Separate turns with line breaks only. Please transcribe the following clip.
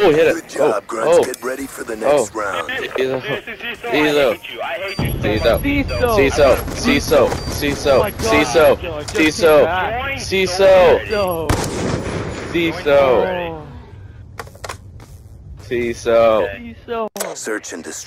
Oh, hit it.
Good job,
oh,
Grunts.
oh.
Get ready for the next
Oh.
round.
Siso.
Siso, I so
Siso.
Siso.
Siso. Siso.
Search and destroy.